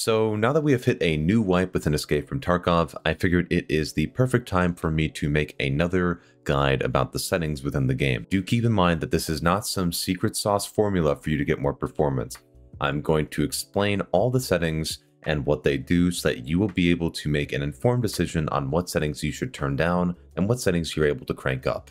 So now that we have hit a new wipe with an escape from Tarkov, I figured it is the perfect time for me to make another guide about the settings within the game. Do keep in mind that this is not some secret sauce formula for you to get more performance. I'm going to explain all the settings and what they do so that you will be able to make an informed decision on what settings you should turn down and what settings you're able to crank up.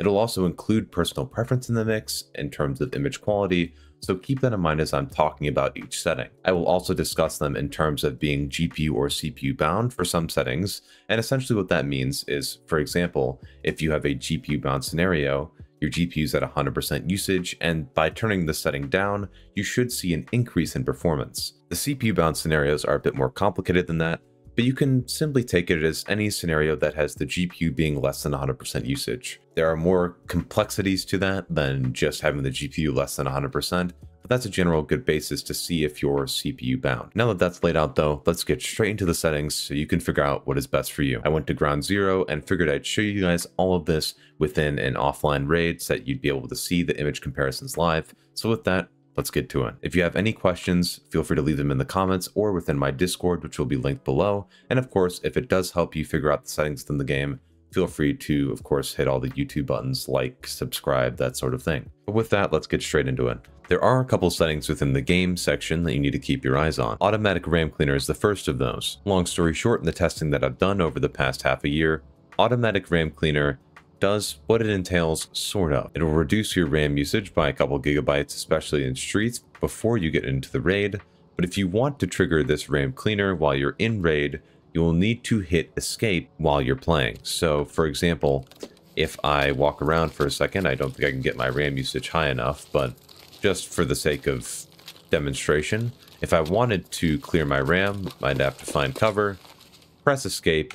It'll also include personal preference in the mix in terms of image quality, so keep that in mind as I'm talking about each setting. I will also discuss them in terms of being GPU or CPU bound for some settings, and essentially what that means is, for example, if you have a GPU bound scenario, your GPU is at 100% usage, and by turning the setting down, you should see an increase in performance. The CPU bound scenarios are a bit more complicated than that, but you can simply take it as any scenario that has the GPU being less than 100% usage. There are more complexities to that than just having the GPU less than 100%, but that's a general good basis to see if you're CPU bound. Now that that's laid out though, let's get straight into the settings so you can figure out what is best for you. I went to ground zero and figured I'd show you guys all of this within an offline raid so that you'd be able to see the image comparisons live. So with that, let's get to it. If you have any questions, feel free to leave them in the comments or within my Discord, which will be linked below. And of course, if it does help you figure out the settings within the game, feel free to, of course, hit all the YouTube buttons, like, subscribe, that sort of thing. But with that, let's get straight into it. There are a couple settings within the game section that you need to keep your eyes on. Automatic RAM cleaner is the first of those. Long story short, in the testing that I've done over the past half a year, automatic RAM cleaner does what it entails, sort of. It'll reduce your RAM usage by a couple gigabytes, especially in streets, before you get into the raid. But if you want to trigger this RAM cleaner while you're in raid, you will need to hit escape while you're playing. So for example, if I walk around for a second, I don't think I can get my RAM usage high enough, but just for the sake of demonstration, if I wanted to clear my RAM, I'd have to find cover, press escape,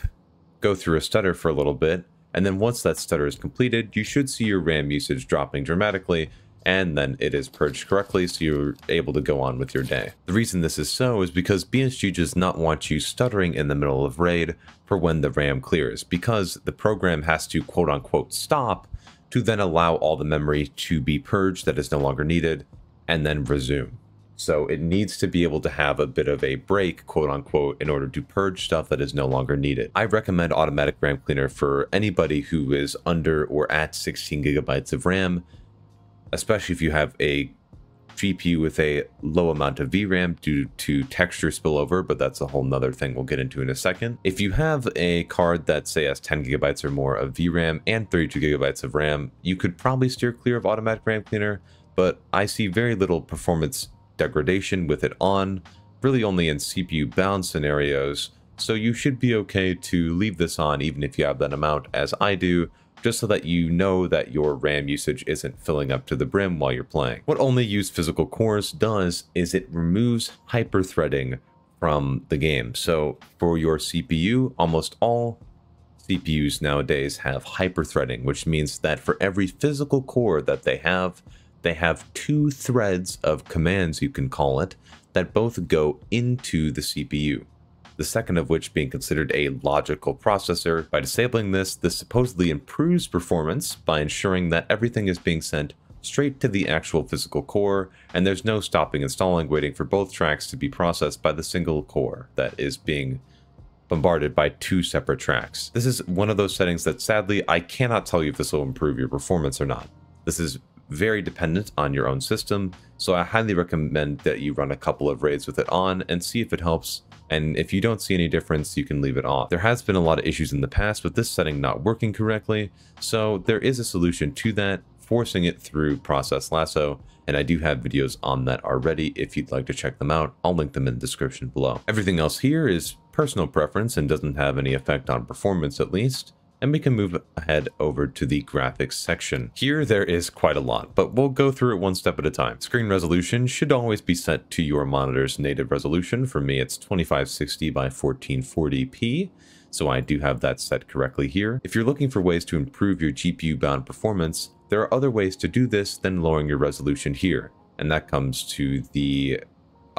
go through a stutter for a little bit, and then once that stutter is completed, you should see your RAM usage dropping dramatically, and then it is purged correctly so you're able to go on with your day. The reason this is so is because BSG does not want you stuttering in the middle of RAID for when the RAM clears, because the program has to quote unquote stop to then allow all the memory to be purged that is no longer needed, and then resume. So it needs to be able to have a bit of a break, quote unquote, in order to purge stuff that is no longer needed. I recommend automatic RAM cleaner for anybody who is under or at 16 gigabytes of RAM, especially if you have a GPU with a low amount of VRAM due to texture spillover, but that's a whole nother thing we'll get into in a second. If you have a card that say has 10 gigabytes or more of VRAM and 32 gigabytes of RAM, you could probably steer clear of automatic RAM cleaner, but I see very little performance degradation with it on, really only in CPU bound scenarios, so you should be okay to leave this on even if you have that amount as I do, just so that you know that your RAM usage isn't filling up to the brim while you're playing. What only use physical cores does is it removes hyperthreading from the game. So for your CPU, almost all CPUs nowadays have hyperthreading, which means that for every physical core that they have, they have two threads of commands, you can call it, that both go into the CPU. The second of which being considered a logical processor. By disabling this, this supposedly improves performance by ensuring that everything is being sent straight to the actual physical core, and there's no stopping and stalling waiting for both tracks to be processed by the single core that is being bombarded by two separate tracks. This is one of those settings that sadly I cannot tell you if this will improve your performance or not. This is very dependent on your own system, so I highly recommend that you run a couple of raids with it on and see if it helps, and if you don't see any difference, you can leave it off. There has been a lot of issues in the past with this setting not working correctly, so there is a solution to that, forcing it through Process Lasso, and I do have videos on that already if you'd like to check them out. I'll link them in the description below. Everything else here is personal preference and doesn't have any effect on performance at least and we can move ahead over to the graphics section. Here there is quite a lot, but we'll go through it one step at a time. Screen resolution should always be set to your monitor's native resolution. For me, it's 2560 by 1440p, so I do have that set correctly here. If you're looking for ways to improve your GPU-bound performance, there are other ways to do this than lowering your resolution here, and that comes to the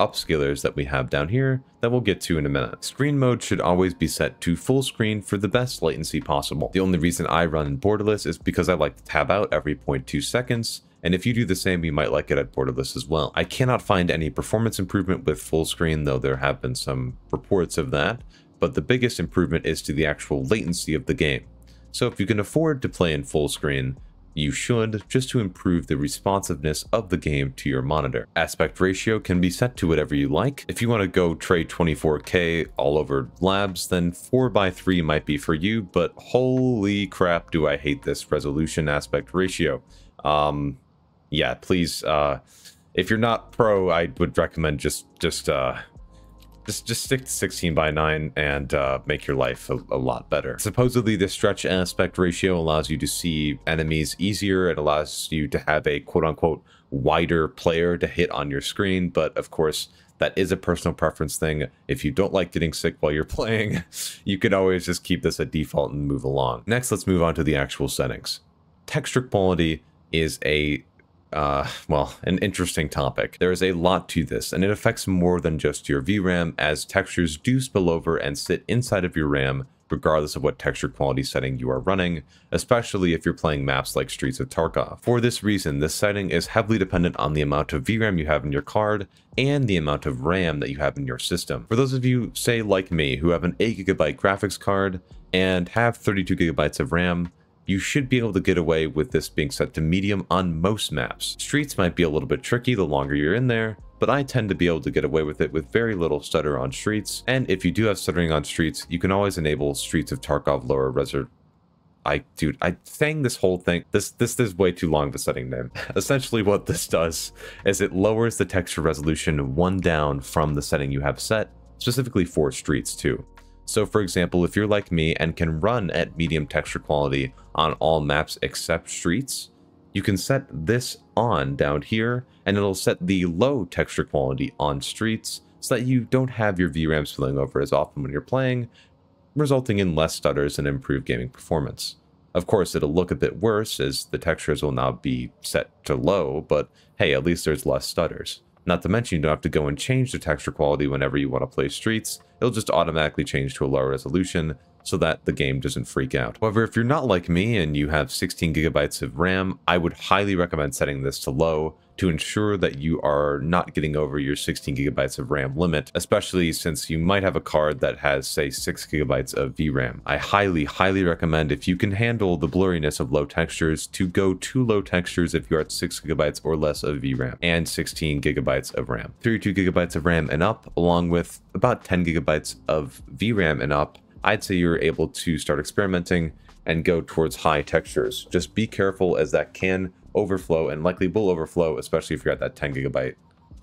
upscalers that we have down here that we'll get to in a minute. Screen mode should always be set to full screen for the best latency possible. The only reason I run in borderless is because I like to tab out every 0.2 seconds, and if you do the same, you might like it at borderless as well. I cannot find any performance improvement with full screen, though there have been some reports of that, but the biggest improvement is to the actual latency of the game. So if you can afford to play in full screen, you should, just to improve the responsiveness of the game to your monitor. Aspect ratio can be set to whatever you like. If you want to go trade 24K all over labs, then 4x3 might be for you, but holy crap do I hate this resolution aspect ratio. Um, yeah, please, uh, if you're not pro, I would recommend just, just, uh, just just stick to 16 by 9 and uh, make your life a, a, lot better. Supposedly the stretch aspect ratio allows you to see enemies easier. It allows you to have a quote unquote wider player to hit on your screen. But of course, that is a personal preference thing. If you don't like getting sick while you're playing, you can always just keep this at default and move along. Next, let's move on to the actual settings. Texture quality is a uh, well, an interesting topic. There is a lot to this, and it affects more than just your VRAM, as textures do spill over and sit inside of your RAM, regardless of what texture quality setting you are running, especially if you're playing maps like Streets of Tarkov. For this reason, this setting is heavily dependent on the amount of VRAM you have in your card and the amount of RAM that you have in your system. For those of you, say like me, who have an 8GB graphics card and have 32GB of RAM, you should be able to get away with this being set to medium on most maps. Streets might be a little bit tricky the longer you're in there, but I tend to be able to get away with it with very little stutter on streets, and if you do have stuttering on streets, you can always enable Streets of Tarkov lower resolution I dude, I sang this whole thing. This this is way too long of a setting name. Essentially what this does is it lowers the texture resolution one down from the setting you have set, specifically for streets too. So for example, if you're like me and can run at medium texture quality on all maps except streets, you can set this on down here and it'll set the low texture quality on streets so that you don't have your VRAM spilling over as often when you're playing, resulting in less stutters and improved gaming performance. Of course, it'll look a bit worse as the textures will now be set to low, but hey, at least there's less stutters. Not to mention you don't have to go and change the texture quality whenever you want to play streets, it'll just automatically change to a lower resolution so that the game doesn't freak out. However, if you're not like me and you have 16 gigabytes of RAM, I would highly recommend setting this to low to ensure that you are not getting over your 16 gigabytes of RAM limit, especially since you might have a card that has, say, 6 gigabytes of VRAM. I highly, highly recommend if you can handle the blurriness of low textures to go to low textures if you're at 6 gigabytes or less of VRAM and 16 gigabytes of RAM. 32 gigabytes of RAM and up, along with about 10 gigabytes of VRAM and up, I'd say you're able to start experimenting and go towards high textures. Just be careful as that can overflow and likely will overflow, especially if you're at that 10 gigabyte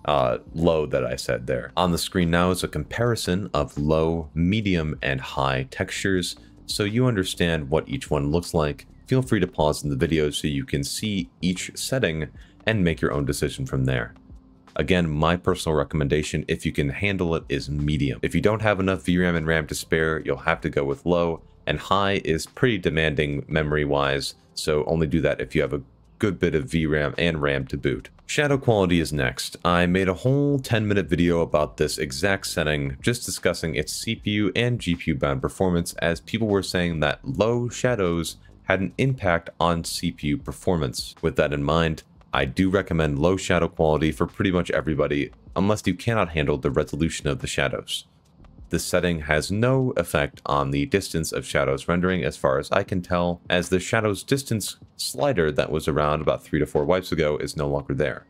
uh, load that I said there. On the screen now is a comparison of low, medium, and high textures, so you understand what each one looks like. Feel free to pause in the video so you can see each setting and make your own decision from there. Again, my personal recommendation, if you can handle it, is medium. If you don't have enough VRAM and RAM to spare, you'll have to go with low, and high is pretty demanding memory-wise, so only do that if you have a good bit of VRAM and RAM to boot. Shadow quality is next. I made a whole 10 minute video about this exact setting, just discussing its CPU and GPU bound performance as people were saying that low shadows had an impact on CPU performance. With that in mind, I do recommend low shadow quality for pretty much everybody, unless you cannot handle the resolution of the shadows. This setting has no effect on the distance of shadows rendering as far as I can tell, as the shadows distance slider that was around about 3 to 4 wipes ago is no longer there.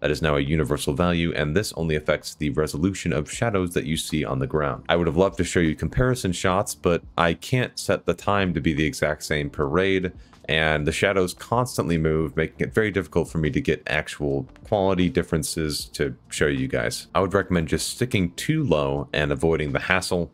That is now a universal value, and this only affects the resolution of shadows that you see on the ground. I would have loved to show you comparison shots, but I can't set the time to be the exact same raid, and the shadows constantly move, making it very difficult for me to get actual quality differences to show you guys. I would recommend just sticking too low and avoiding the hassle,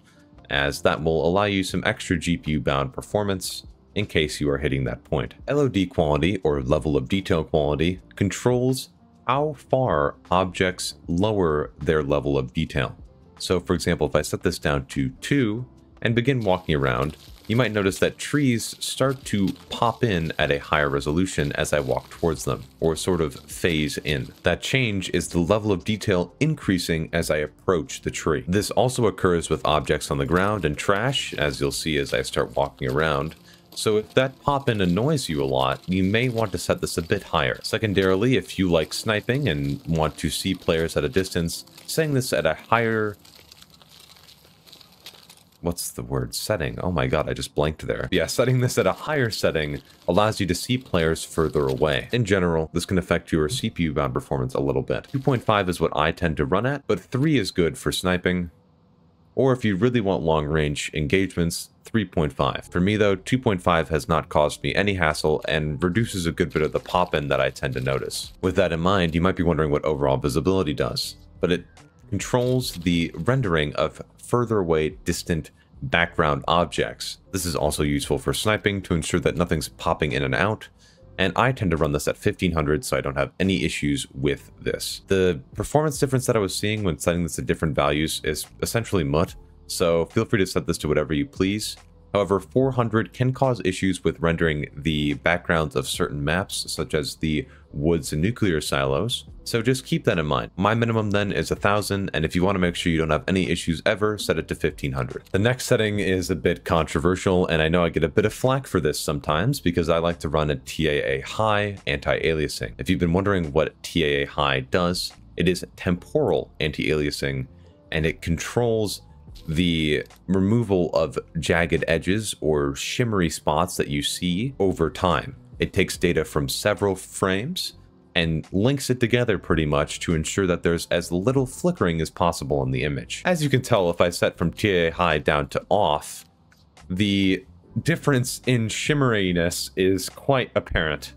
as that will allow you some extra GPU bound performance in case you are hitting that point. LOD quality, or level of detail quality, controls how far objects lower their level of detail. So for example, if I set this down to 2 and begin walking around, you might notice that trees start to pop in at a higher resolution as I walk towards them, or sort of phase in. That change is the level of detail increasing as I approach the tree. This also occurs with objects on the ground and trash, as you'll see as I start walking around. So if that pop-in annoys you a lot, you may want to set this a bit higher. Secondarily, if you like sniping and want to see players at a distance, setting this at a higher what's the word? Setting. Oh my god i just blanked there. Yeah setting this at a higher setting allows you to see players further away. In general this can affect your cpu bound performance a little bit. 2.5 is what i tend to run at but 3 is good for sniping. Or if you really want long range engagements 3.5 for me though 2.5 has not caused me any hassle and reduces a good bit of the pop in that i tend to notice. With that in mind you might be wondering what overall visibility does but it controls the rendering of further away distant background objects. This is also useful for sniping to ensure that nothing's popping in and out, and I tend to run this at 1500 so I don't have any issues with this. The performance difference that I was seeing when setting this to different values is essentially mutt, so feel free to set this to whatever you please. However, 400 can cause issues with rendering the backgrounds of certain maps, such as the woods and nuclear silos, so just keep that in mind. My minimum then is 1000, and if you want to make sure you don't have any issues ever, set it to 1500. The next setting is a bit controversial, and I know I get a bit of flack for this sometimes because I like to run a TAA high anti-aliasing. If you've been wondering what TAA high does, it is temporal anti-aliasing, and it controls the removal of jagged edges or shimmery spots that you see over time. It takes data from several frames and links it together pretty much to ensure that there's as little flickering as possible in the image. As you can tell, if I set from TAA high down to off, the difference in shimmeriness is quite apparent.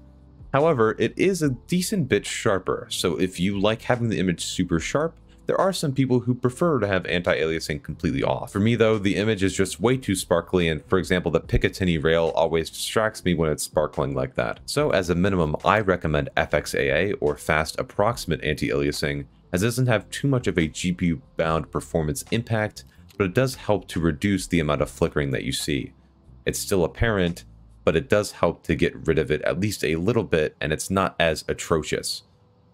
However, it is a decent bit sharper, so if you like having the image super sharp, there are some people who prefer to have anti-aliasing completely off. For me though, the image is just way too sparkly and for example, the Picatinny rail always distracts me when it's sparkling like that. So as a minimum, I recommend FXAA or fast approximate anti-aliasing as it doesn't have too much of a GPU bound performance impact, but it does help to reduce the amount of flickering that you see. It's still apparent, but it does help to get rid of it at least a little bit and it's not as atrocious.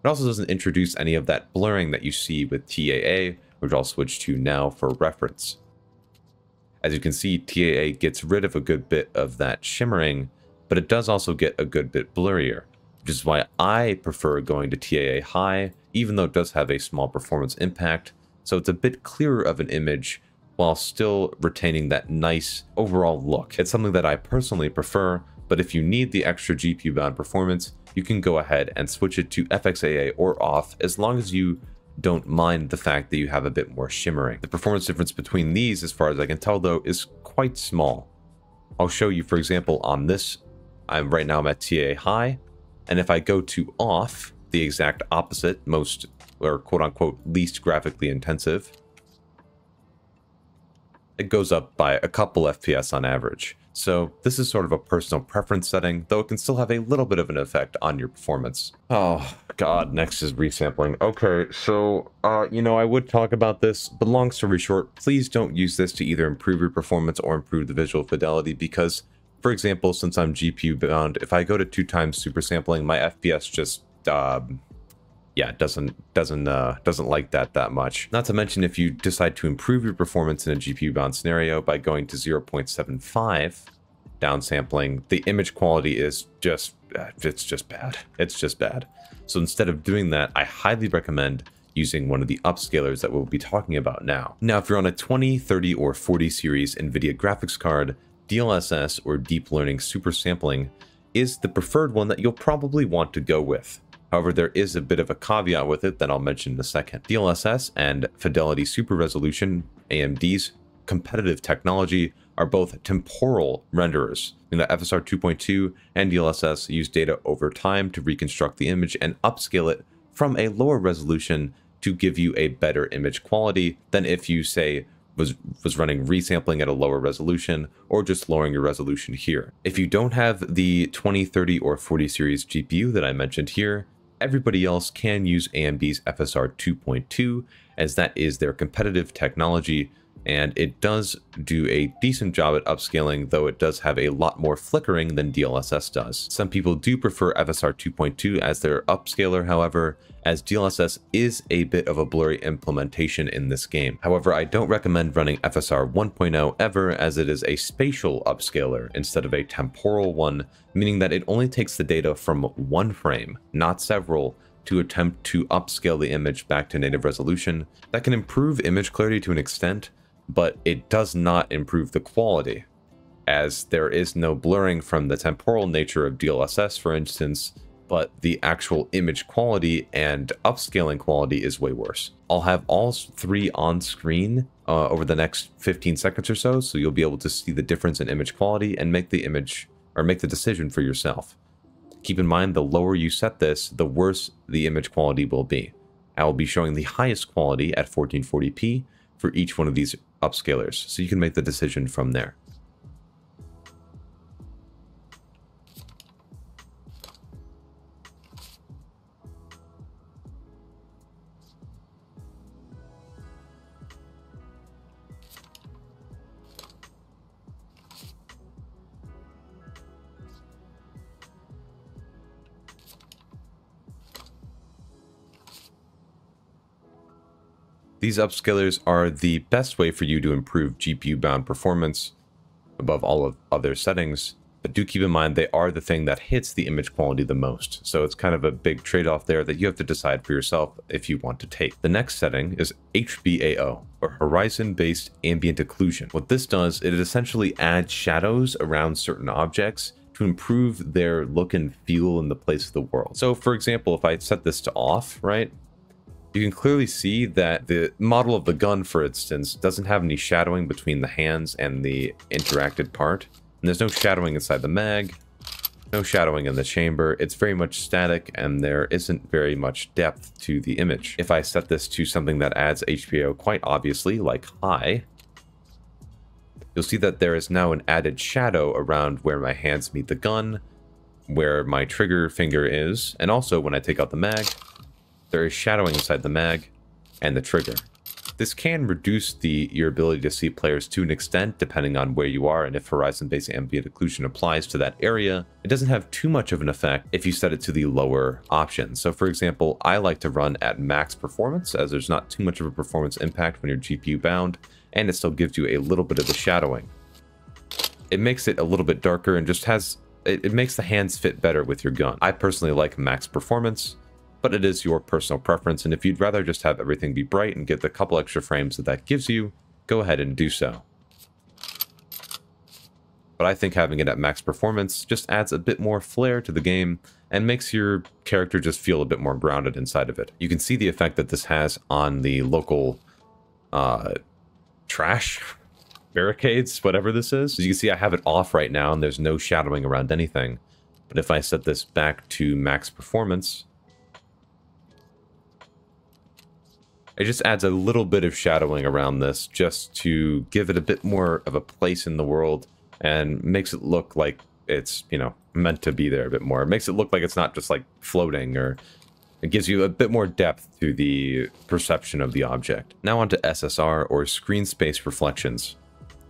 It also doesn't introduce any of that blurring that you see with TAA, which I'll switch to now for reference. As you can see, TAA gets rid of a good bit of that shimmering, but it does also get a good bit blurrier, which is why I prefer going to TAA high, even though it does have a small performance impact, so it's a bit clearer of an image while still retaining that nice overall look. It's something that I personally prefer, but if you need the extra GPU bound performance, you can go ahead and switch it to FXAA or off as long as you don't mind the fact that you have a bit more shimmering. The performance difference between these, as far as I can tell though, is quite small. I'll show you, for example, on this, I'm right now I'm at TAA high, and if I go to off, the exact opposite, most, or quote unquote, least graphically intensive, it goes up by a couple FPS on average. So this is sort of a personal preference setting, though it can still have a little bit of an effect on your performance. Oh, God, next is resampling. Okay, so, uh, you know, I would talk about this, but long story short, please don't use this to either improve your performance or improve the visual fidelity because, for example, since I'm GPU bound, if I go to two times super sampling, my FPS just, uh, yeah, doesn't doesn't uh, doesn't like that that much. Not to mention if you decide to improve your performance in a GPU bound scenario by going to 0.75 downsampling, the image quality is just uh, it's just bad. It's just bad. So instead of doing that, I highly recommend using one of the upscalers that we'll be talking about now. Now, if you're on a 20, 30, or 40 series NVIDIA graphics card, DLSS or Deep Learning Super Sampling is the preferred one that you'll probably want to go with. However, there is a bit of a caveat with it that I'll mention in a second. DLSS and Fidelity Super Resolution, AMD's competitive technology, are both temporal renderers. In the FSR 2.2 and DLSS use data over time to reconstruct the image and upscale it from a lower resolution to give you a better image quality than if you say was was running resampling at a lower resolution or just lowering your resolution here. If you don't have the 20, 30, or 40 series GPU that I mentioned here, everybody else can use AMD's FSR 2.2 as that is their competitive technology and it does do a decent job at upscaling, though it does have a lot more flickering than DLSS does. Some people do prefer FSR 2.2 as their upscaler, however, as DLSS is a bit of a blurry implementation in this game. However, I don't recommend running FSR 1.0 ever as it is a spatial upscaler instead of a temporal one, meaning that it only takes the data from one frame, not several, to attempt to upscale the image back to native resolution. That can improve image clarity to an extent, but it does not improve the quality, as there is no blurring from the temporal nature of DLSS, for instance, but the actual image quality and upscaling quality is way worse. I'll have all three on screen uh, over the next 15 seconds or so, so you'll be able to see the difference in image quality and make the image or make the decision for yourself. Keep in mind, the lower you set this, the worse the image quality will be. I will be showing the highest quality at 1440p for each one of these upscalers, so you can make the decision from there. These upscalers are the best way for you to improve GPU-bound performance above all of other settings, but do keep in mind they are the thing that hits the image quality the most, so it's kind of a big trade-off there that you have to decide for yourself if you want to take. The next setting is HBAO, or Horizon-Based Ambient Occlusion. What this does, it essentially adds shadows around certain objects to improve their look and feel in the place of the world. So for example, if I set this to off, right, you can clearly see that the model of the gun, for instance, doesn't have any shadowing between the hands and the interacted part. And there's no shadowing inside the mag, no shadowing in the chamber. It's very much static and there isn't very much depth to the image. If I set this to something that adds HBAO quite obviously, like high, you'll see that there is now an added shadow around where my hands meet the gun, where my trigger finger is, and also when I take out the mag, there is shadowing inside the mag and the trigger. This can reduce the your ability to see players to an extent depending on where you are and if horizon-based ambient occlusion applies to that area. It doesn't have too much of an effect if you set it to the lower option. So for example, I like to run at max performance as there's not too much of a performance impact when you're GPU bound and it still gives you a little bit of the shadowing. It makes it a little bit darker and just has it, it makes the hands fit better with your gun. I personally like max performance but it is your personal preference, and if you'd rather just have everything be bright and get the couple extra frames that that gives you, go ahead and do so. But I think having it at max performance just adds a bit more flair to the game and makes your character just feel a bit more grounded inside of it. You can see the effect that this has on the local uh, trash barricades, whatever this is. As you can see, I have it off right now and there's no shadowing around anything. But if I set this back to max performance, It just adds a little bit of shadowing around this just to give it a bit more of a place in the world and makes it look like it's, you know, meant to be there a bit more. It makes it look like it's not just like floating or it gives you a bit more depth to the perception of the object. Now onto SSR or screen space reflections.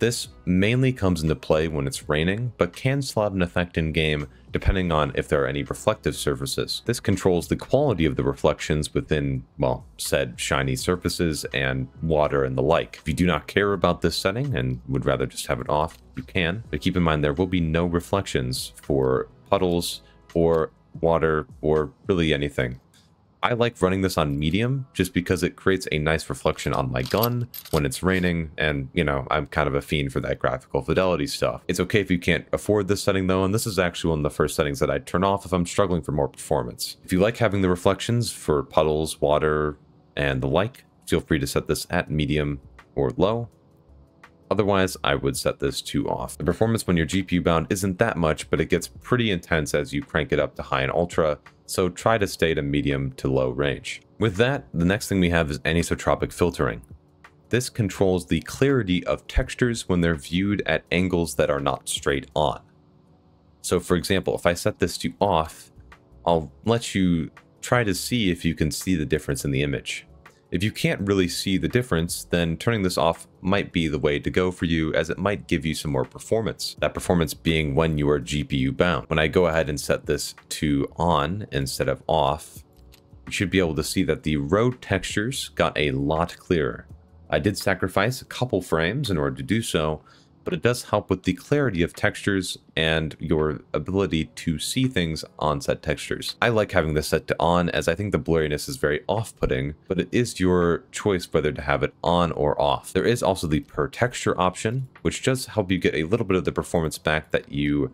This mainly comes into play when it's raining, but can have an effect in game depending on if there are any reflective surfaces. This controls the quality of the reflections within, well, said shiny surfaces and water and the like. If you do not care about this setting and would rather just have it off, you can, but keep in mind there will be no reflections for puddles or water or really anything. I like running this on medium just because it creates a nice reflection on my gun when it's raining and you know I'm kind of a fiend for that graphical fidelity stuff. It's okay if you can't afford this setting though and this is actually one of the first settings that I turn off if I'm struggling for more performance. If you like having the reflections for puddles, water, and the like, feel free to set this at medium or low. Otherwise, I would set this to off. The performance when you're GPU bound isn't that much, but it gets pretty intense as you crank it up to high and ultra, so try to stay to medium to low range. With that, the next thing we have is anisotropic filtering. This controls the clarity of textures when they're viewed at angles that are not straight on. So for example, if I set this to off, I'll let you try to see if you can see the difference in the image. If you can't really see the difference, then turning this off might be the way to go for you as it might give you some more performance. That performance being when you are GPU bound. When I go ahead and set this to on instead of off, you should be able to see that the road textures got a lot clearer. I did sacrifice a couple frames in order to do so, but it does help with the clarity of textures and your ability to see things on set textures. I like having this set to on as I think the blurriness is very off-putting, but it is your choice whether to have it on or off. There is also the per texture option, which does help you get a little bit of the performance back that you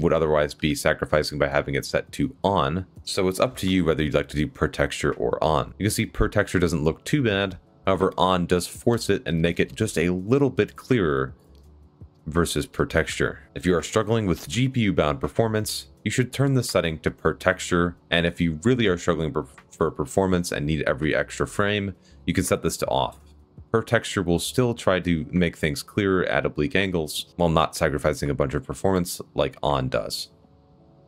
would otherwise be sacrificing by having it set to on. So it's up to you whether you'd like to do per texture or on. You can see per texture doesn't look too bad. However, on does force it and make it just a little bit clearer versus per texture. If you are struggling with GPU bound performance, you should turn the setting to per texture. And if you really are struggling for performance and need every extra frame, you can set this to off. Per texture will still try to make things clearer at oblique angles while not sacrificing a bunch of performance like on does.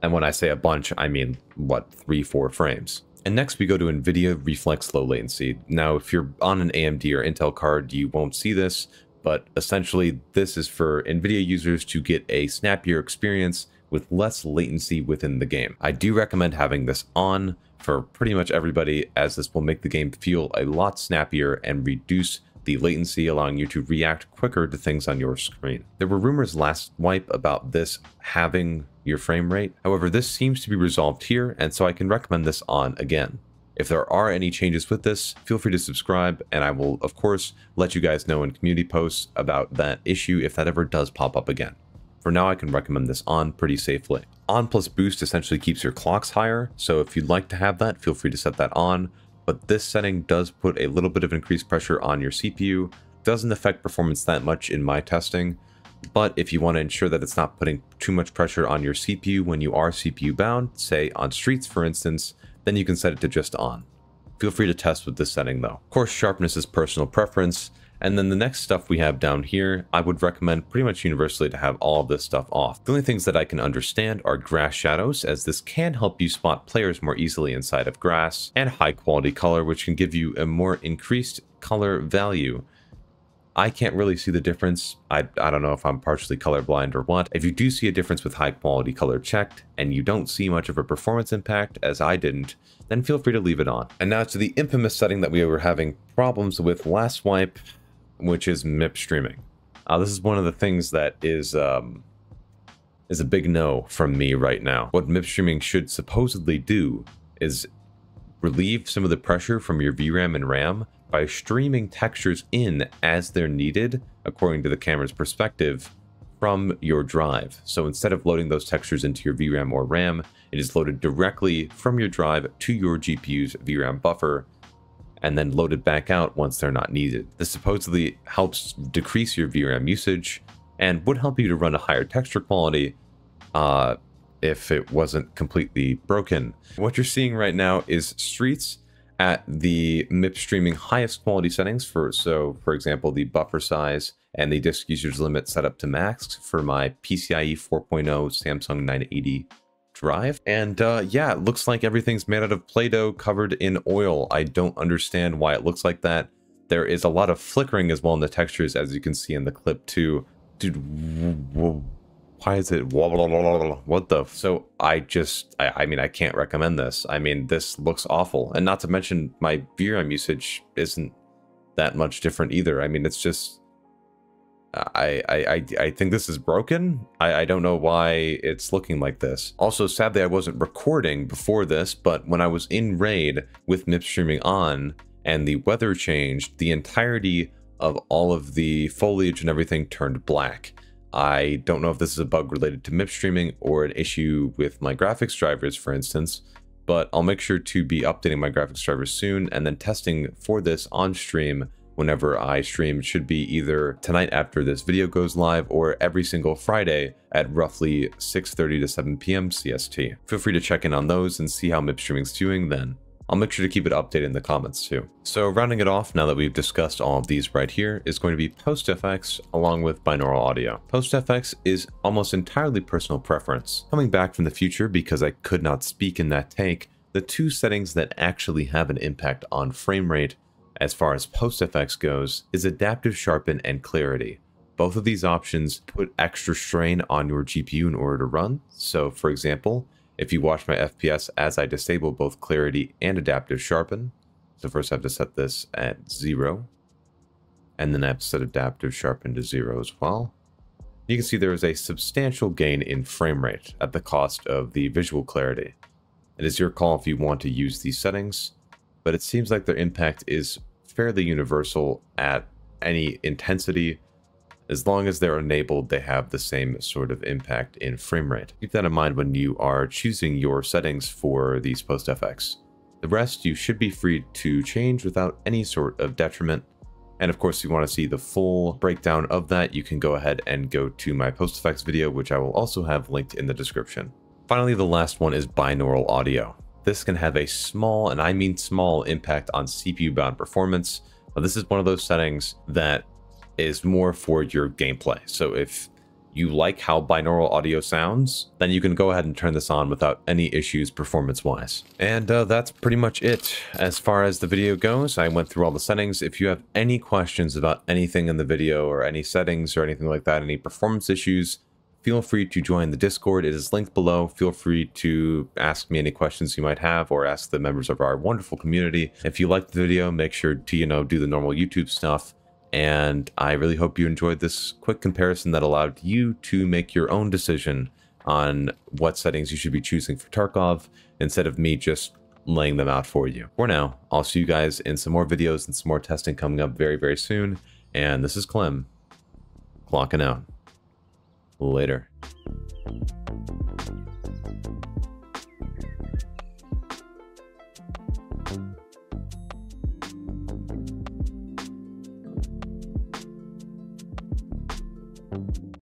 And when I say a bunch, I mean, what, three, four frames. And next we go to NVIDIA Reflex Low Latency. Now, if you're on an AMD or Intel card, you won't see this, but essentially this is for NVIDIA users to get a snappier experience with less latency within the game. I do recommend having this on for pretty much everybody as this will make the game feel a lot snappier and reduce the latency allowing you to react quicker to things on your screen. There were rumors last wipe about this having your frame rate. However, this seems to be resolved here, and so I can recommend this on again. If there are any changes with this, feel free to subscribe, and I will, of course, let you guys know in community posts about that issue if that ever does pop up again. For now, I can recommend this on pretty safely. On plus boost essentially keeps your clocks higher, so if you'd like to have that, feel free to set that on but this setting does put a little bit of increased pressure on your CPU. Doesn't affect performance that much in my testing, but if you want to ensure that it's not putting too much pressure on your CPU when you are CPU bound, say on streets for instance, then you can set it to just on. Feel free to test with this setting though. Of course, sharpness is personal preference, and then the next stuff we have down here, I would recommend pretty much universally to have all of this stuff off. The only things that I can understand are grass shadows, as this can help you spot players more easily inside of grass, and high quality color, which can give you a more increased color value. I can't really see the difference. I, I don't know if I'm partially colorblind or what. If you do see a difference with high quality color checked, and you don't see much of a performance impact, as I didn't, then feel free to leave it on. And now to the infamous setting that we were having problems with last wipe, which is MIP streaming. Uh, this is one of the things that is um, is a big no from me right now. What MIP streaming should supposedly do is relieve some of the pressure from your VRAM and RAM by streaming textures in as they're needed, according to the camera's perspective, from your drive. So instead of loading those textures into your VRAM or RAM, it is loaded directly from your drive to your GPU's VRAM buffer and then loaded back out once they're not needed. This supposedly helps decrease your VRAM usage and would help you to run a higher texture quality uh, if it wasn't completely broken. What you're seeing right now is Streets at the MIP streaming highest quality settings for, so for example, the buffer size and the disk usage limit set up to max for my PCIe 4.0 Samsung 980 drive. And uh, yeah, it looks like everything's made out of Play-Doh covered in oil. I don't understand why it looks like that. There is a lot of flickering as well in the textures, as you can see in the clip too. Dude, why is it what the so i just I, I, mean i can't recommend this i mean this looks awful and not to mention my vram usage isn't that much different either i mean it's just I, I, I think this is broken. I, I don't know why it's looking like this. Also, sadly, I wasn't recording before this, but when I was in RAID with MIP streaming on and the weather changed, the entirety of all of the foliage and everything turned black. I don't know if this is a bug related to MIP streaming or an issue with my graphics drivers, for instance, but I'll make sure to be updating my graphics drivers soon and then testing for this on stream whenever I stream should be either tonight after this video goes live or every single Friday at roughly 6.30 to 7 p.m. CST. Feel free to check in on those and see how MIP streaming's doing then. I'll make sure to keep it updated in the comments too. So rounding it off, now that we've discussed all of these right here, is going to be PostFX along with binaural audio. PostFX is almost entirely personal preference. Coming back from the future because I could not speak in that take, the two settings that actually have an impact on frame rate as far as post-effects goes, is adaptive sharpen and clarity. Both of these options put extra strain on your GPU in order to run. So for example, if you watch my FPS as I disable both clarity and adaptive sharpen, so first I have to set this at zero, and then I have to set adaptive sharpen to zero as well. You can see there is a substantial gain in frame rate at the cost of the visual clarity. It is your call if you want to use these settings, but it seems like their impact is fairly universal at any intensity as long as they're enabled, they have the same sort of impact in frame rate. Keep that in mind when you are choosing your settings for these post-FX. The rest you should be free to change without any sort of detriment. And of course, if you want to see the full breakdown of that, you can go ahead and go to my post-effects video, which I will also have linked in the description. Finally, the last one is binaural audio. This can have a small, and I mean small, impact on CPU-bound performance. But this is one of those settings that is more for your gameplay. So if you like how binaural audio sounds, then you can go ahead and turn this on without any issues performance-wise. And uh, that's pretty much it. As far as the video goes, I went through all the settings. If you have any questions about anything in the video or any settings or anything like that, any performance issues, feel free to join the Discord. It is linked below. Feel free to ask me any questions you might have or ask the members of our wonderful community. If you liked the video, make sure to, you know, do the normal YouTube stuff and I really hope you enjoyed this quick comparison that allowed you to make your own decision on what settings you should be choosing for Tarkov instead of me just laying them out for you. For now, I'll see you guys in some more videos and some more testing coming up very, very soon. And this is Klem, clocking out. Later.